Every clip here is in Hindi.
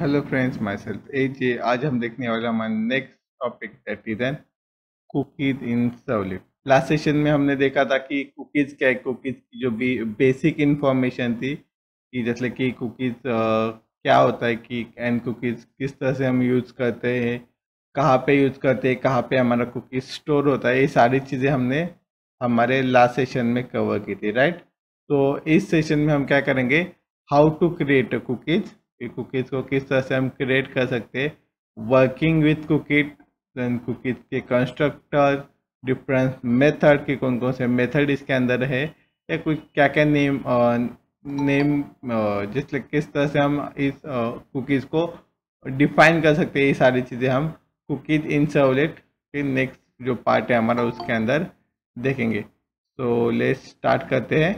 Hello friends myself A J आज हम देखने वाले हमारा next topic that is an cookies in servlet last session में हमने देखा था कि कुकीज़ क्या है? कुकीज़ की जो भी बेसिक इन्फॉर्मेशन थी, कि जैसे कि कुकीज़ क्या होता है कि एंड कुकीज़ किस तरह से हम यूज़ करते हैं, कहाँ पे यूज़ करते हैं, कहाँ पे हमारा कुकीज़ स्टोर होता है, ये सारी चीज़ें हमने हमारे लास्ट सेशन में कवर की थी राइट तो इस सेशन में हम क्या करेंगे? हाउ टू क्रिएट कुकीज़ कि कुकीज़ को किस तरह से हम क्रिएट कर सकते हैं। Working with cookies then cookies के कंस्ट्रक्टर डिफरेंस मेथड के कौन कौन से मेथड इसके अंदर है, या कुछ क्या क्या नेम नेम जिस किस तरह से हम इस कुकीज़ को डिफाइन कर सकते हैं, ये सारी चीज़ें हम कुकीज़ इन सर्वलेट के नेक्स्ट जो पार्ट है हमारा उसके अंदर देखेंगे। तो ले स्टार्ट करते हैं।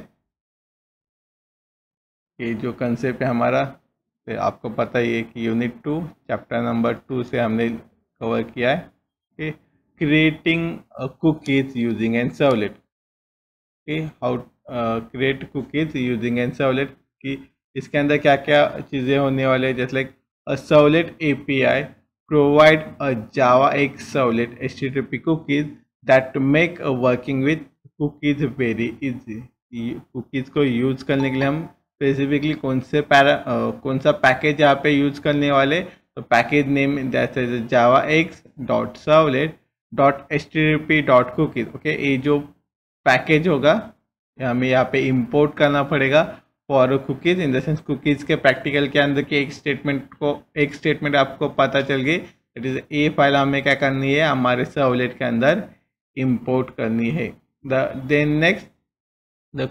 ये जो कंसेप्ट है हमारा। तो आपको पता ही है कि unit two chapter number two से हमने कवर किया है कि creating cookies using an servlet कि how create cookies using an servlet कि इसके अंदर क्या क्या चीज़ें होने वाले हैं? जैसे like a servlet API provide a Java एक servlet H T P cookies that make working with cookies very easy cookies को यूज़ करने के लिए हम स्पेसिफिकली कौन से पैरा कौन सा पैकेज यहाँ पे यूज़ करने वाले? तो पैकेज नेम जैसे Java X dot servlet dot H T P dot cookies okay ये जो पैकेज होगा, हमें यहाँ पे इंपोर्ट करना पड़ेगा for cookies in the sense cookies के प्रैक्टिकल के अंदर के एक स्टेटमेंट को, एक स्टेटमेंट आपको पता चल गई। इट इज़ ए फ़ाइल हमें क्या करनी है? हमारे सर्वलेट के अंदर इम्पोर्ट करनी है। The then next the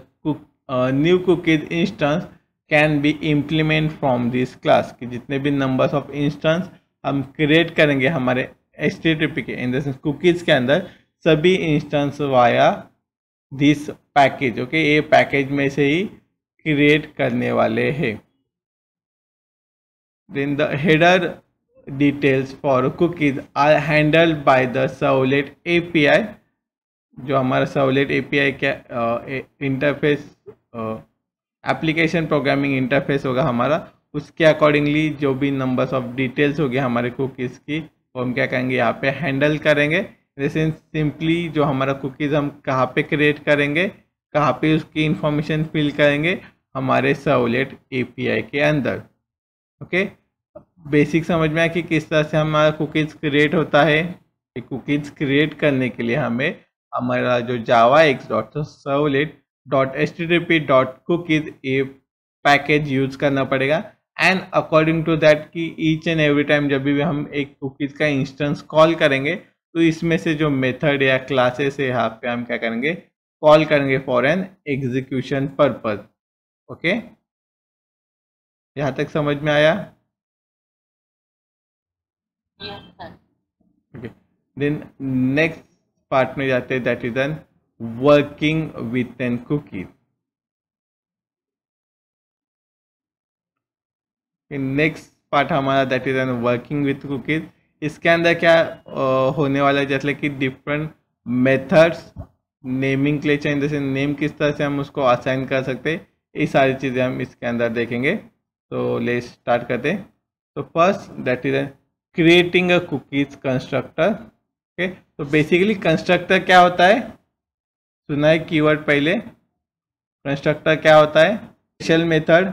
new cookies instance can be implement from this class कि जितने भी नंबर्स ऑफ़ इंस्टेंस हम क्रिएट करेंगे हमारे एच के इन द सेंस कुकीज के अंदर सभी instance via this package okay ये पैकेज में से ही क्रिएट करने वाले हैं। Then the header details for cookies are handled by the servlet API जो हमारा सर्वलेट एपीआई क्या इंटरफेस एप्लीकेशन प्रोग्रामिंग इंटरफेस होगा हमारा। उसके अकॉर्डिंगली जो भी नंबर्स ऑफ़ डिटेल्स होगी हमारे कुकीज़ की, वो हम क्या करेंगे, यहाँ पे हैंडल करेंगे। जैसे सिंपली जो हमारा कुकीज़ हम कहाँ पे क्रिएट करेंगे, कहाँ पे उसकी इंफॉर्मेशन फिल करेंगे, हमारे सर्वलेट एपीआई के अंदर। ओके बेसिक समझ में आया कि किस तरह से हमारा कुकीज़ क्रिएट होता है? कुकीज़ क्रिएट करने के लिए हमें हमारा जो Java X dot servlet dot H T P dot cookies a package use करना पड़ेगा। एंड अकॉर्डिंग टू दैट कि ईच एंड एवरी टाइम जब भी हम एक कुकीज का इंस्टेंस कॉल करेंगे तो इसमें से जो मेथड या क्लासेस है यहाँ पे हम क्या करेंगे? कॉल करेंगे for an execution purpose okay यहाँ तक समझ में आया? ओके देन नेक्स्ट पार्ट में जाते हैं that is an working with an cookie. Next part हमारा that is an working with cookies इसके अंदर क्या होने वाला है? जैसे कि डिफरेंट मेथड्स नेमिंग के लिए चाहिए। जैसे नेम किस तरह से हम उसको असाइन कर सकते ये सारी चीज़ें हम इसके अंदर देखेंगे। तो ले स्टार्ट करते तो first that is creating a cookies constructor okay तो बेसिकली कंस्ट्रक्टर क्या होता है? सुना है कीवर्ड पहले? कंस्ट्रक्टर क्या होता है? Special method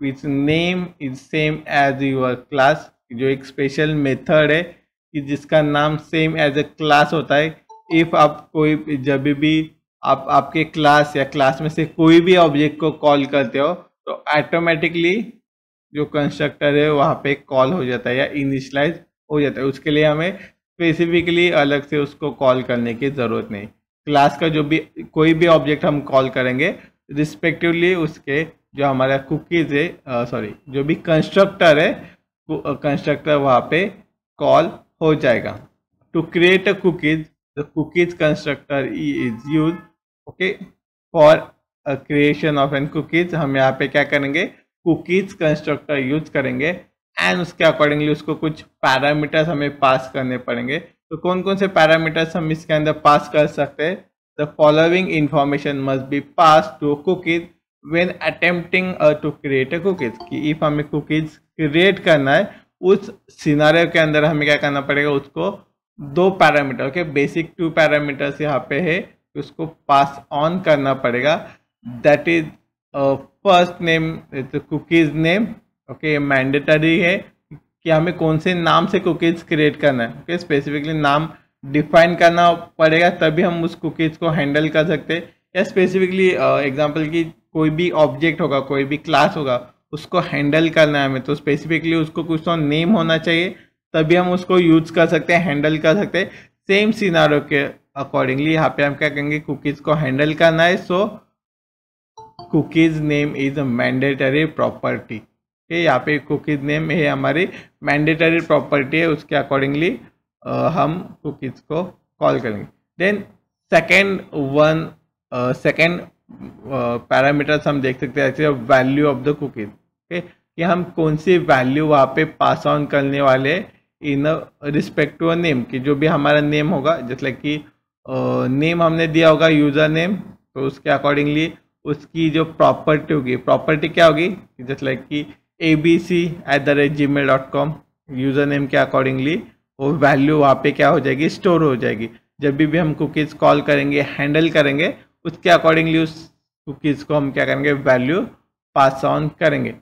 which name is same as your class जो एक स्पेशल मेथड है, कि जिसका नाम सेम एज ए क्लास होता है इफ़ आप कोई जब भी आप, आपके क्लास या क्लास में से कोई भी ऑब्जेक्ट को कॉल करते हो तो ऑटोमेटिकली जो कंस्ट्रक्टर है, वहाँ पे कॉल हो जाता है या इनिशलाइज हो जाता है। उसके लिए हमें स्पेसिफिकली अलग से उसको कॉल करने की ज़रूरत नहीं। क्लास का जो भी, कोई भी ऑब्जेक्ट हम कॉल करेंगे रिस्पेक्टिवली उसके जो हमारा कुकीज है सॉरी जो भी कंस्ट्रक्टर है कंस्ट्रक्टर वहाँ पे कॉल हो जाएगा। To create a cookies the cookies constructor is use okay for creation of an cookies हम यहाँ पे क्या करेंगे? कुकीज कंस्ट्रक्टर यूज़ करेंगे। एंड उसके अकॉर्डिंगली उसको कुछ पैरामीटर्स हमें पास करने पड़ेंगे। तो कौन कौन से पैरामीटर्स हम इसके अंदर पास कर सकते हैं? The following information must be pass to cookies when attempting to create a cookies कि इफ़ हमें कुकीज क्रिएट करना है, उस सिनारे के अंदर हमें क्या करना पड़ेगा? उसको दो parameter okay basic two parameters यहाँ पे है, उसको पास ऑन करना पड़ेगा। That is first name cookies name okay mandatory है। कि हमें कौन से नाम से कुकीज क्रिएट करना है। ओके स्पेसिफिकली नाम डिफाइन करना पड़ेगा, तभी हम उस कुकीज को हैंडल कर सकते। हैं या स्पेसिफिकली एग्जांपल की कोई भी ऑब्जेक्ट होगा, कोई भी क्लास होगा, उसको हैंडल करना है हमें। तो स्पेसिफिकली उसको कुछ तो नेम होना चाहिए, तभी हम उसको यूज़ कर सकते हैं हैंडल कर सकते। हैं सेम सीनारो के अकॉर्डिंगली यहाँ पे हम क्या कहेंगे कुकीज को हैंडल करना है। So cookies name is a mandatory property okay यहाँ पे कुकीज नेम है हमारी मैंडेटरी प्रॉपर्टी है, उसके अकॉर्डिंगली हम कुकीज को कॉल करेंगे। Then second one second parameters हम देख सकते हैं value of the cookies okay कि हम कौन सी वैल्यू वहाँ पे पास ऑन करने वाले in respect to a name कि जो भी हमारा नेम होगा जैसे कि नेम हमने दिया होगा यूज़र नेम तो उसके अकॉर्डिंगली उसकी जो प्रॉपर्टी होगी प्रॉपर्टी क्या होगी? जैसे कि C at the rate Gmail dot com user name के अकॉर्डिंगली वो वैल्यू वहाँ पे क्या हो जाएगी? स्टोर हो जाएगी। जब भी भी हम कुकीज़ कॉल करेंगे हैंडल करेंगे, उसके अकॉर्डिंगली उस कुकीज़ को हम क्या करेंगे? वैल्यू पास ऑन करेंगे।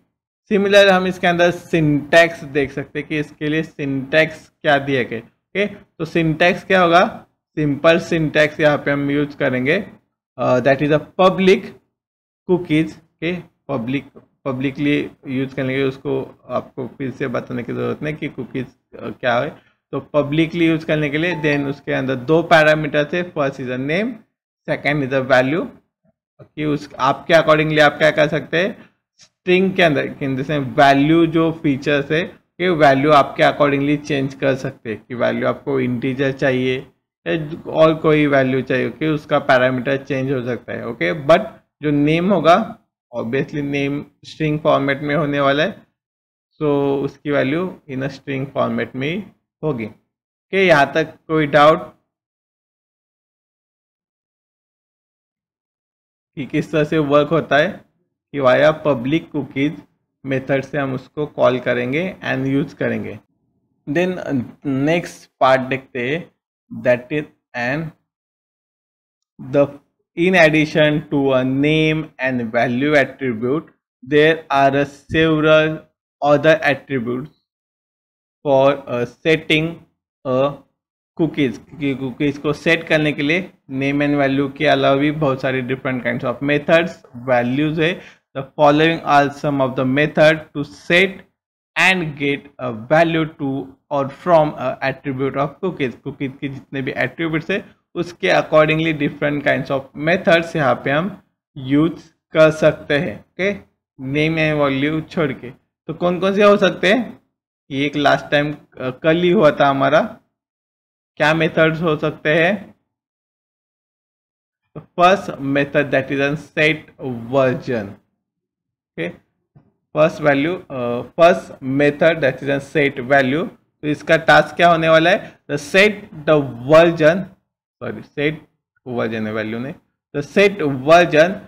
सिमिलर हम इसके अंदर सिंटैक्स देख सकते हैं कि इसके लिए सिंटैक्स क्या दिए गए ओके तो सिंटैक्स क्या होगा? सिंपल सिंटैक्स यहाँ पे हम यूज़ करेंगे। That is a public cookies के पब्लिक पब्लिकली यूज़ करेंगे उसको आपको फिर से बताने की ज़रूरत नहीं कि कुकीज़ क्या है। तो पब्लिकली यूज़ करने के लिए देन उसके अंदर दो पैरामीटर थे। First is a name second is a value कि उस आपके अकॉर्डिंगली आप क्या कर सकते हैं? स्ट्रिंग के अंदर जैसे वैल्यू जो फीचर्स है, कि वैल्यू आपके अकॉर्डिंगली चेंज कर सकते हैं। कि वैल्यू आपको इंटीजर चाहिए, या और कोई वैल्यू चाहिए, कि उसका पैरामीटर चेंज हो सकता है ओके बट जो नेम होगा ऑब्वियसली नेम स्ट्रिंग फॉर्मेट में होने वाला है। सो so, उसकी वैल्यू इन स्ट्रिंग फॉर्मेट में ही होगी। ओके यहाँ तक कोई डाउट कि किस तरह से वर्क होता है? कि वाया पब्लिक कुकीज मेथड से हम उसको कॉल करेंगे एंड यूज़ करेंगे। देन नेक्स्ट पार्ट देखते हैं। That is and the in addition to a name and value attribute there are a several other attributes for uh, setting a cookies क्योंकि कुकीज़ को सेट करने के लिए नेम एंड वैल्यू के अलावा भी बहुत सारे different kind of methods values है। The following are some of the method to set and get a value to और from attribute of cookies cookies के जितने भी एट्रीब्यूट्स है उसके accordingly different kind of methods यहाँ पे हम यूज़ कर सकते हैं ओके नेम एंड वैल्यू छोड़ के। तो कौन कौन से हो सकते हैं? ये एक लास्ट टाइम कल ही हुआ था हमारा। क्या मेथड्स हो सकते हैं? First method that is an set version okay first value first method that is an set value तो इसका टास्क क्या होने वाला है? The set the version sorry set version है वैल्यू ने the set version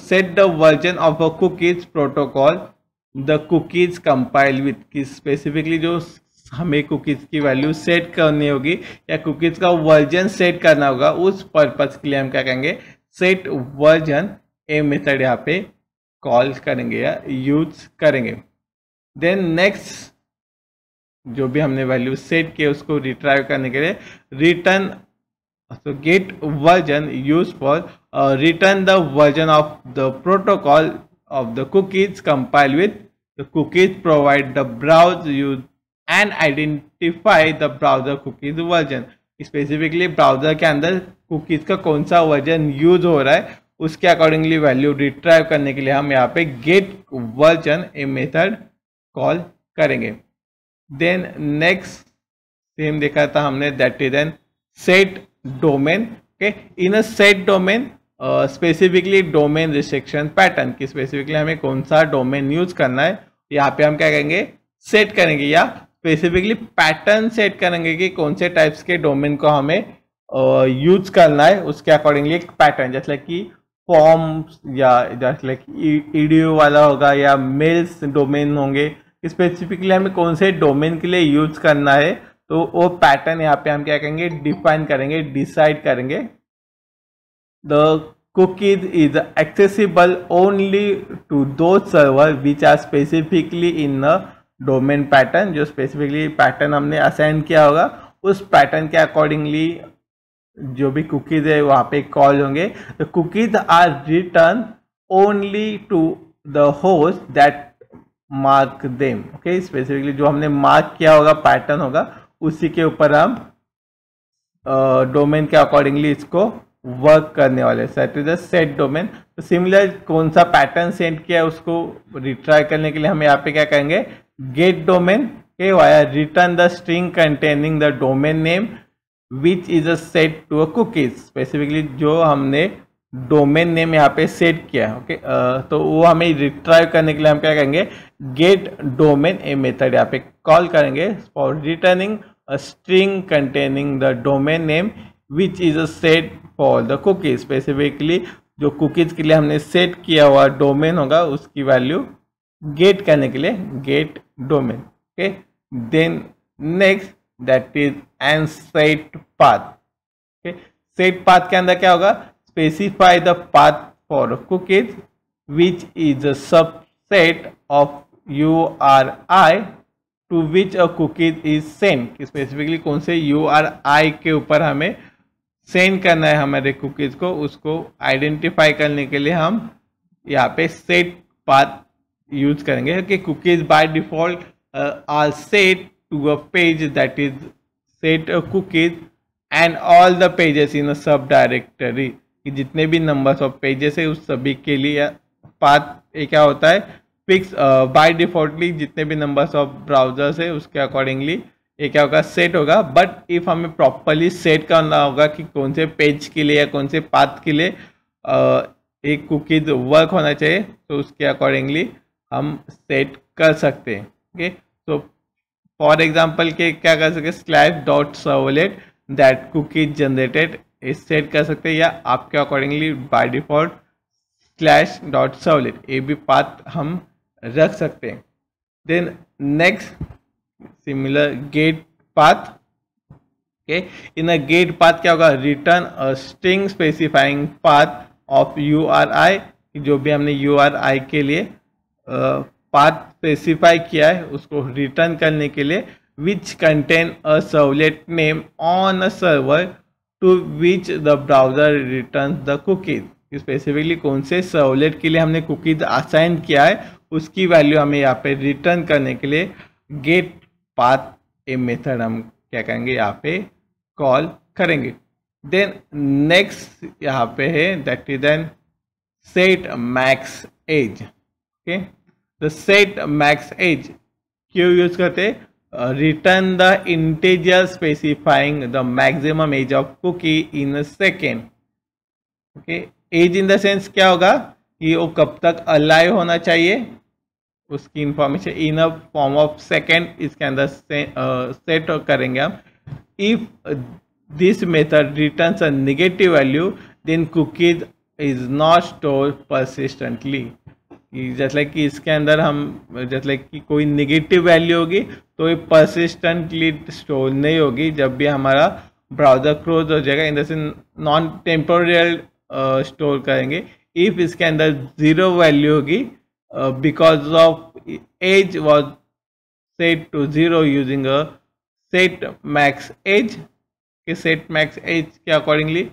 set the version of a cookies protocol the cookies compile with specifically जो हमें कुकीज़ की वैल्यू सेट करनी होगी, या कुकीज़ का वर्जन सेट करना होगा, उस पर्पज़ के लिए हम क्या कहेंगे? सेट वर्जन ए मेथड यहाँ पे कॉल करेंगे या यूज़ करेंगे। देन नेक्स्ट जो भी हमने वैल्यू सेट किए उसको रिट्राइव करने के लिए return so get version used for uh, return the version of the protocol of the cookies compile with the cookies provide the browse use and identify the browser cookies version specifically browser के अंदर कुकीज का कौन सा वर्जन यूज़ हो रहा है उसके अकॉर्डिंगली वैल्यू रिट्राइव करने के लिए हम यहाँ पे get version a method call करेंगे। देन नेक्स्ट सेम देखा था हमने that is an set domain okay in a set domain specifically domain restriction pattern की स्पेसिफिकली हमें कौन सा डोमेन यूज़ करना है यहाँ पे हम क्या कहेंगे सेट करेंगे या स्पेसिफिकली पैटर्न सेट करेंगे कि कौन से टाइप्स के डोमेन को हमें यूज़ uh, करना है उसके अकॉर्डिंगली एक पैटर्न जैसे कि फॉर्म्स या जैसे लाइक ईडीयू वाला होगा या मेल्स डोमेन होंगे स्पेसिफिकली हमें कौन से डोमेन के लिए यूज़ करना है तो वो पैटर्न यहाँ पे हम क्या करेंगे? डिफाइन करेंगे डिसाइड करेंगे। The cookies is accessible only to those server which are specifically in a domain pattern जो स्पेसिफिकली पैटर्न हमने असाइन किया होगा। उस पैटर्न के अकॉर्डिंगली जो भी कुकीज है, वहाँ पे कॉल होंगे। The cookies are return only to the host that mark them okay specifically जो हमने मार्क किया होगा पैटर्न होगा उसी के ऊपर हम डोमेन के अकॉर्डिंगली इसको वर्क करने वाले सेट इज़ सेट डोमेन तो सिमिलर कौन सा पैटर्न सेंड किया उसको रिट्राई करने के लिए हम यहाँ पे क्या करेंगे? गेट डोमेन के via return the string containing the domain name which is a set to a cookies specifically जो हमने डोमेन नेम यहाँ पे सेट किया है ओके? तो वो हमें रिट्राइव करने के लिए हम क्या करेंगे? गेट डोमेन ए मेथड यहाँ पे कॉल करेंगे। For returning a string containing the domain name which is a set for the cookies specifically जो कुकीज के लिए हमने सेट किया हुआ डोमेन होगा, उसकी वैल्यू गेट करने के लिए get domain okay then next that is and set path okay set path के अंदर क्या होगा? Specify the path for cookies which is a subset of U R I to which a cookies is send specifically कौन से? यू आर आई के ऊपर हमें सेंड करना है हमारे कुकीज़ को। उसको आइडेंटिफाई करने के लिए हम यहाँ पे सेट पाथ यूज़ करेंगे। कि cookies by default are set to a page that is set cookies and all the pages in a sub directory कि जितने भी नंबर्स ऑफ़ पेजेस है, उस सभी के लिए पाथ क्या होता है? फिक्स बाय डिफॉल्टली जितने भी नंबर्स ऑफ़ ब्राउजर्स है, उसके अकॉर्डिंगली ये क्या होगा सेट होगा। बट इफ़ हमें प्रॉपरली सेट करना होगा कि कौन से पेज के लिए या कौन से पाथ के लिए एक कुकीज वर्क होना चाहिए तो उसके अकॉर्डिंगली हम सेट कर सकते हैं। ओके तो फॉर एग्जांपल के क्या कर सकते slash dot servlet that cookies generated is set कर सकते हैं या आपके accordingly by default slash dot servlet ये भी पाथ हम रख सकते हैं। Then next similar get path okay? In a gate path क्या होगा? Return specifying string of U R I जो भी हमने यू आर आई के लिए पाथ स्पेसिफाई किया है, उसको रिटर्न करने के लिए which contain a servlet name on a server to which the browser return the cookies specifically कौन से सर्वलेट के लिए हमने कुकीज असाइन किया है उसकी वैल्यू हमें यहाँ पे रिटर्न करने के लिए गेट पाथ ए मेथड हम क्या करेंगे यहाँ पे कॉल करेंगे। देन नेक्स्ट यहाँ पे है that is then set max age okay the set max age क्यों यूज़ करते return the integer specifying the maximum age of cookie in a second okay age in the sense क्या होगा? कि वो कब तक अलाइव होना चाहिए? उसकी information in a form of second इसके अंदर से, सेट करेंगे हम। If this method return a negative value then cookies is not store persistently जैसे कि इसके अंदर हम जैसे लाइक कि कोई निगेटिव वैल्यू होगी तो ये परसिस्टेंटली स्टोर नहीं होगी। जब भी हमारा ब्राउज़र क्लोज हो जाएगा in then non temporal store करेंगे। इफ़ इसके अंदर ज़ीरो वैल्यू होगी uh, because of age was set to 0 using a set max age okay, set max age के accordingly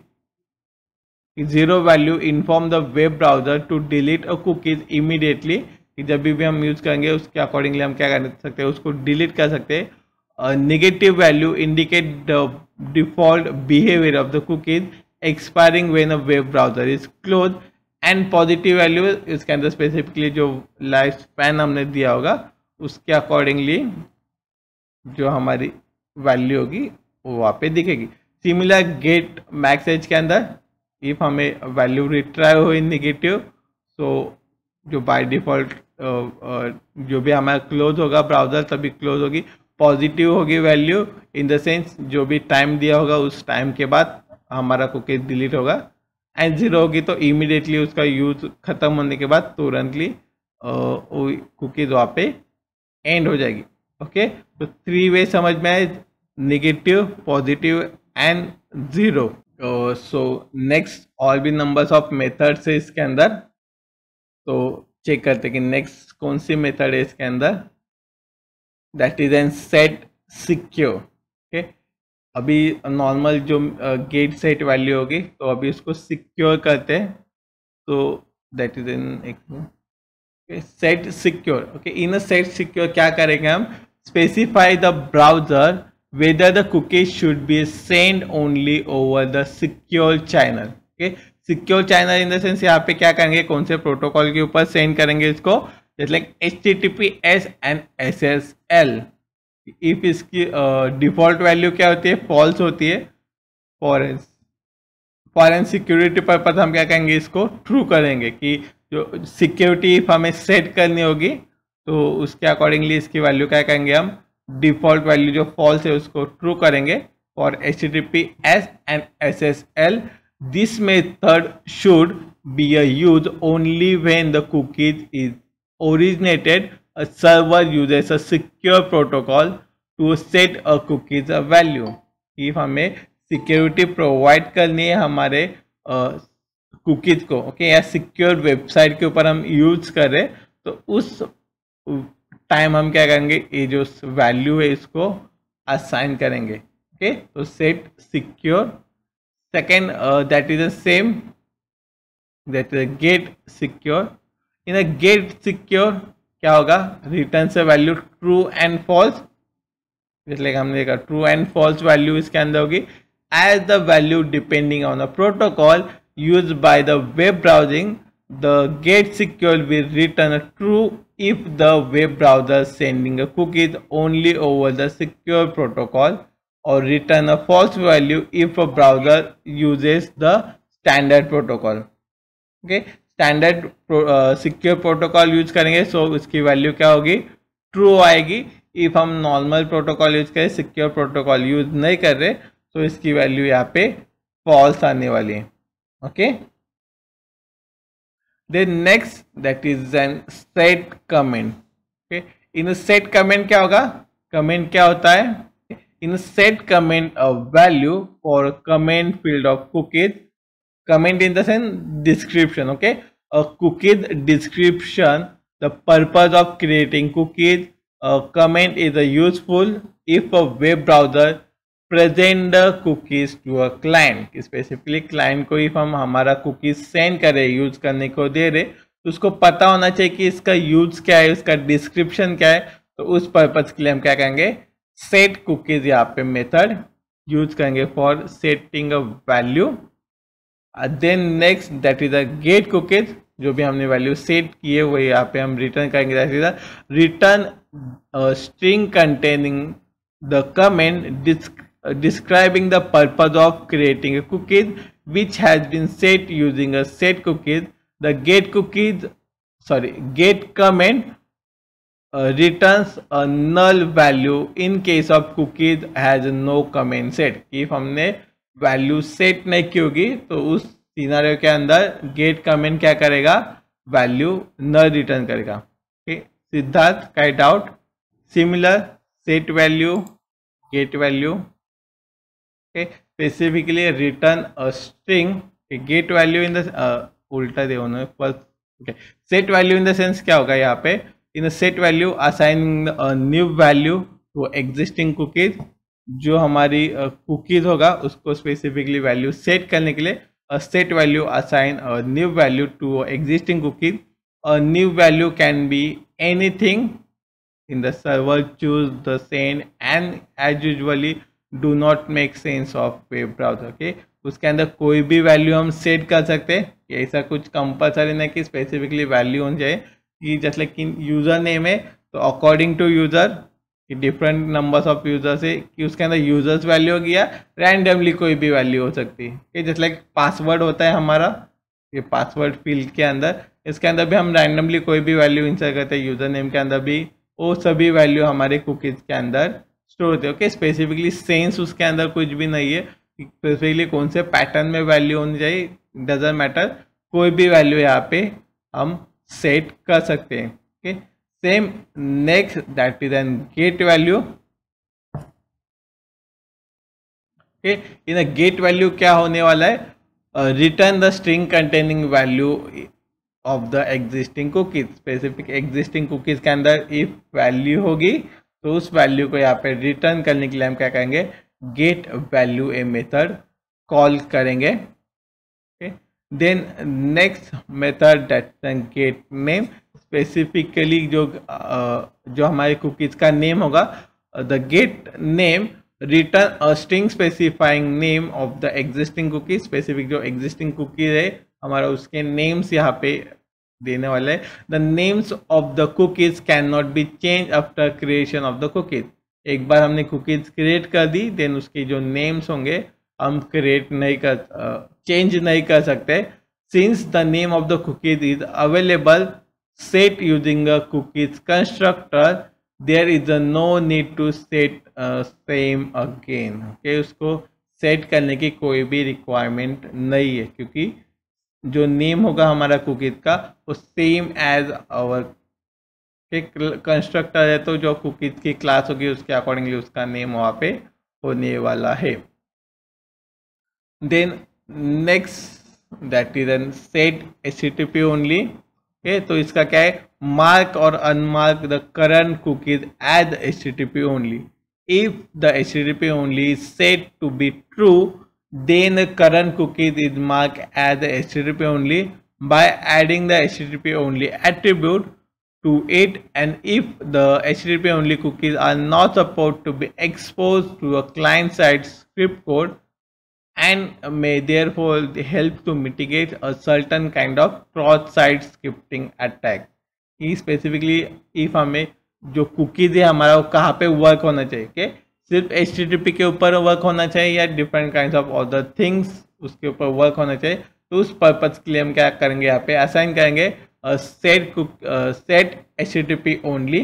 zero value inform the web browser to delete a cookies immediately जब भी, हम यूज़ करेंगे उसके अकॉर्डिंगली हम क्या कर सकते हैं उसको डिलीट कर सकते हैं negative value indicate the default behaviour of the cookies expiring when a web browser is closed and positive value इसके अंदर स्पेसिफिकली जो लाइफ स्पैन हमने दिया होगा, उसके अकॉर्डिंगली जो हमारी वैल्यू होगी, वो वहाँ पे दिखेगी। सिमिलर गेट मैक्स एज के अंदर इफ़ हमें वैल्यू रिट्राइव हुई निगेटिव तो जो बाय डिफ़ॉल्ट जो भी हमारा क्लोज होगा ब्राउज़र तभी क्लोज होगी। पॉजिटिव होगी वैल्यू इन द सेंस जो भी टाइम दिया होगा, उस टाइम के बाद हमारा कुकीज डिलीट होगा। एंड ज़ीरो होगी तो इमिडिएटली उसका यूज़ ख़त्म होने के बाद तुरंतली कुकीज़ वहाँ पे एंड हो जाएगी। ओके तो थ्री वे समझ में आए negative positive and zero so next और भी नंबर्स ऑफ़ मेथड्स है इसके अंदर। तो चेक करते कि नेक्स्ट कौन सी मेथड है इसके अंदर। That is an set secure okay अभी नॉर्मल जो गेट सेट वैल्यू होगी तो अभी उसको सिक्योर करते हैं। तो दैट इज़ इन एक set secure okay in a set secure क्या करेंगे हम? Specify the browser whether the cookies should be send only over the secure channel okay secure channel in the sense यहाँ पे क्या करेंगे? कौन से प्रोटोकॉल के ऊपर सेंड करेंगे इसको? जैसे H T T P S and S S L if इसकी डिफ़ॉल्ट वैल्यू क्या होती है? फॉल्स होती है. फॉरेंस फॉरेन सिक्योरिटी पर्पज हम क्या कहेंगे इसको? ट्रू करेंगे कि जो सिक्योरिटी इफ़ हमें सेट करनी होगी तो उसके अकॉर्डिंगली इसकी वैल्यू क्या कहेंगे हम? डिफ़ॉल्ट वैल्यू जो फॉल्स है उसको ट्रू करेंगे. For H T P S and S S L this method should be a use only when the cookies is originated a server uses a secure protocol to set a cookies a value. If हमें सिक्योरिटी प्रोवाइड करनी है हमारे कुकीज़ को ओके या सिक्योर वेबसाइट के ऊपर हम यूज़ कर तो उस टाइम हम क्या करेंगे? ये जो वैल्यू है इसको असाइन करेंगे ओके तो set secure second that is the same that is get secure in a get secure क्या होगा? रिटर्न से वैल्यू ट्रू एंड फॉल्स इसलिए हमने देखा ट्रू एंड फॉल्स वैल्यू इसके अंदर होगी। As the value depending on the protocol use by the web browsing the get secure will return true if the web browser sending cook is only over the secure protocol और return a false value if a browser uses the standard protocol okay standard secure protocol use करेंगे सो उसकी वैल्यू क्या होगी? ट्रू आएगी। इफ़ हम नॉर्मल प्रोटोकॉल यूज़ करें सिक्योर प्रोटोकॉल यूज़ नहीं कर रहे तो इसकी वैल्यू यहाँ पे फॉल्स आने वाली है। Okay then next that is an set comment okay in set comment क्या होगा? कमेंट क्या होता है? In set comment a value for comment field of cookies comment in the sense description okay a cookies description the purpose of creating cookies a comment is a useful if a web browser present the cookies to a client specifically client को if हम हमारा cookies send करें यूज़ करने को दे रहे तो उसको पता होना चाहिए कि इसका यूज़ क्या है उसका डिस्क्रिप्शन क्या है तो उस पर्पज के लिए हम क्या कहेंगे सेट कुकीज यहाँ पे मेथड यूज़ करेंगे for setting a value then next that is the get cookies जो भी हमने वैल्यू सेट किए हुए यहाँ पे हम रिटर्न करेंगे। Return string containing the comment describing the purpose of creating a cookies which has been set using a set cookies the get cookies sorry get comment returns null value in case of cookies has no comment set if हमने वैल्यू सेट नहीं की होगी तो उस सिनारियो के अंदर गेट कमेंट क्या करेगा? वैल्यू न रिटर्न करेगा। ठीक? सिद्धार्थ का doubt similar set value get value specifically return a string get value in the उल्टा दे okay set value in the sense क्या होगा यहाँ पे? In the set value assign new value to existing cookies जो हमारी कुकीज होगा, उसको स्पेसिफिकली वैल्यू सेट करने के लिए set value assign new value to existing cookies new value can be anything in the server choose the same and age usually do not make sense of web browser okay उसके अंदर कोई भी वैल्यू हम सेट कर सकते हैं ऐसा कुछ कंपलसरी नहीं कि स्पेसिफिकली वैल्यू होनी चाहिए कि जैसे कि यूज़र नेम है तो अकॉर्डिंग टू यूज़र कि डिफरेंट नंबर्स ऑफ़ यूज़र्स है कि उसके अंदर यूज़र्स वैल्यू हो गया रैंडमली कोई भी वैल्यू हो सकती। है कि जैसे लाइक पासवर्ड होता है हमारा, ये पासवर्ड फ़ील्ड के अंदर। इसके अंदर भी हम रैंडमली कोई भी वैल्यू इंसर्ट करते हैं यूज़र नेम के अंदर भी। वो सभी वैल्यू हमारे कुकीज़ के अंदर स्टोर होते हैं। ओके स्पेसिफिकली सेंस उसके अंदर कुछ भी नहीं है। स्पेसिफिकली कौन से पैटर्न में वैल्यू होनी चाहिए डजेंट मैटर कोई भी वैल्यू यहाँ पे हम सेट कर सकते हैं। Okay same next that is an get value okay in get value क्या होने वाला है? Return the string containing value of the existing cookies specific existing cookies के अंदर इफ़ वैल्यू होगी तो उस वैल्यू को यहाँ पे रिटर्न करने के लिए हम क्या करेंगे? Get value a method call करेंगे। Then next method that get name specifically जो जो हमारे कुकीज का नेम होगा the get name return a string specifying name of the existing cookies specific जो एग्जिस्टिंग कुकीज है, हमारा उसके नेम्स यहाँ पे देने वाला है। The names of the cookies can not be change after creation of the cookies एक बार हमने कुकीज क्रिएट कर दी देन उसके जो नेम्स होंगे हम क्रिएट नहीं कर चेंज नहीं कर सकते। Since the name of the cookies is available set using a cookies constructor there is a no need to set same again okay उसको सेट करने की कोई भी रिक्वायरमेंट नहीं है, क्योंकि जो नेम होगा हमारा कुकीज का, वो सेम एज आवर कंस्ट्रक्टर है तो जो कुकीज की क्लास होगी, उसके अकॉर्डिंगली उसका नेम वहाँ पे होने वाला है। Then next that is an set S only okay तो इसका क्या है? मार्क और unmark the current cookies as S only if the S only is set to be true then current cookies is mark as S only by adding the S only attribute to it, and if the http only cookies are not supposed to be exposed to a client side script code and may therefore help to mitigate a certain kind of cross site scripting attack. ये specifically, if हमें जो cookies है हमारा, वो कहाँ पे work होना चाहिए, okay? सिर्फ़ एच के ऊपर वर्क होना चाहिए या different kind of other things उसके ऊपर वर्क होना चाहिए तो उस पर्पज के लिए हम क्या करेंगे यहाँ पे असाइन करेंगे set set H only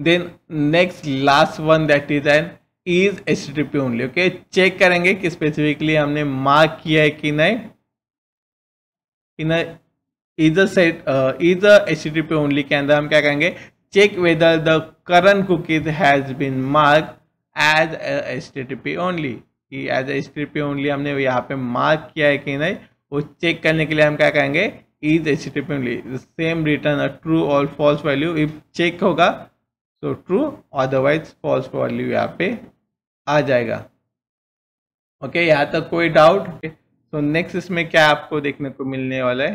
then next last one that is an is H T P only okay check करेंगे कि स्पेसिफिकली हमने मार्क किया है कि नहीं। In is set is H T P only के अंदर हम क्या करेंगे? Check whether the current cookies has been marked as HTTP only कि as H T P only हमने यहाँ पे मार्क किया है कि नहीं, वो चेक करने के लिए हम क्या कहेंगे is H T P only same return a true और फॉल्स वैल्यू इफ़ चेक होगा तो ट्रू अदरवाइज़ फॉल्स वैल्यू यहाँ पे आ जाएगा। ओके okay, यहाँ तक कोई डाउट तो नेक्स्ट इसमें क्या आपको देखने को मिलने वाला है?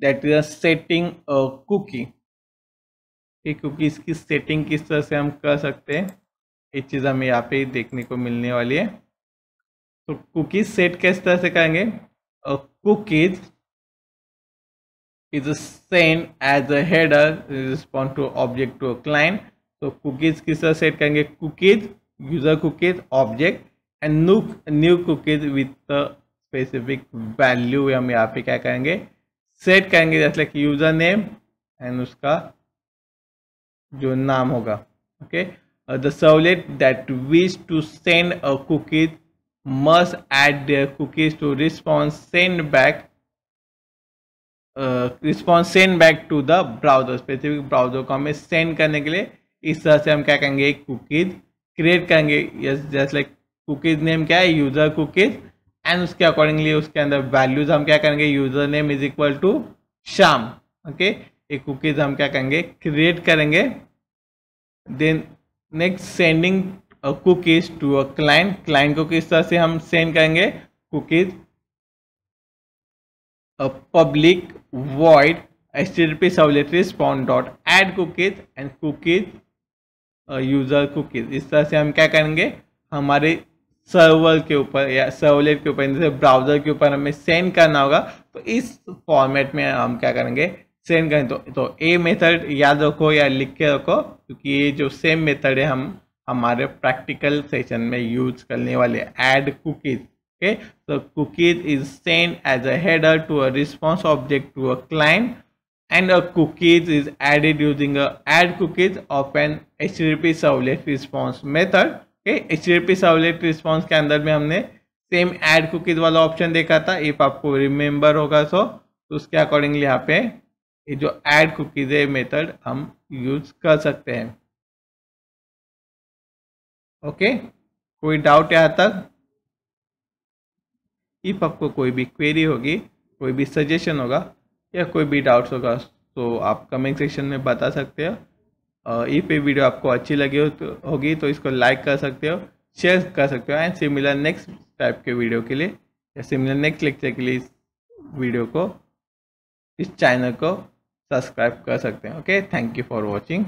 दैट इज़ सेटिंग कुकी कि क्योंकि इसकी सेटिंग किस तरह से हम कर सकते हैं? ये चीज़ हमें यहाँ पे देखने को मिलने वाली है। तो कुकीज सेट किस तरह से करेंगे? Cookies is send as a header respond to object to a client तो कुकीज किस तरह सेट करेंगे? Cookies user cookies object and new new cookies with specific value हम यहाँ पे क्या करेंगे सेट करेंगे जैसे कि यूज़र नेम एंड उसका जो नाम होगा okay the servlet that wish to send a cookies must add cookies to response send back response send back to the browser specific browser को हमें सेंड करने के लिए इस तरह से हम क्या कहेंगे? कुकीज क्रिएट करेंगे yes just like cookies name क्या है यूज़र कुकीज एंड उसके अकॉर्डिंगली उसके अंदर वैल्यूज़ हम क्या करेंगे user name is equal to Sham okay एक कुकीज हम क्या करेंगे क्रिएट करेंगे then next sending cookies to a client client को किस तरह से हम सेंड करेंगे? Cookies public void H T P servlet respond dot add cookies and cookies user cookies इस तरह से हम क्या करेंगे? हमारे सर्वर के ऊपर या सर्वलेट के ऊपर, जैसे ब्राउज़र के ऊपर हमें सेंड करना होगा तो इस फॉर्मेट में हम क्या करेंगे? सेंड करें। तो तो ए मेथड याद रखो या लिख के रखो, क्योंकि ये जो सेम मेथड है, हम हमारे प्रैक्टिकल सेशन में यूज़ करने वाले ऐड कुकीज ओके तो cookies is send as a header to a response object to a client and a cookies is added using a, add cookies of an http servlet response method. Okay http servlet response के अंदर में हमने सेम ऐड कुकीज वाला ऑप्शन देखा था इफ़ आपको रिमेंबर होगा सो तो उसके अकॉर्डिंगली यहाँ पे ये जो ऐड कुकीज है मेथड हम यूज़ कर सकते हैं। ओके कोई डाउट यहाँ तक? इफ़ आपको कोई भी क्वेरी होगी, कोई भी सजेशन होगा या कोई भी डाउट्स होगा तो आप कमेंट सेक्शन में बता सकते हो। इफ़ ये वीडियो आपको अच्छी लगी हो तो होगी तो इसको लाइक कर सकते हो शेयर कर सकते हो एंड सिमिलर नेक्स्ट टाइप के वीडियो के लिए, या सिमिलर नेक्स्ट लेक्चर के लिए इस वीडियो को, इस चैनल को सब्सक्राइब कर सकते हैं। Okay thank you for watching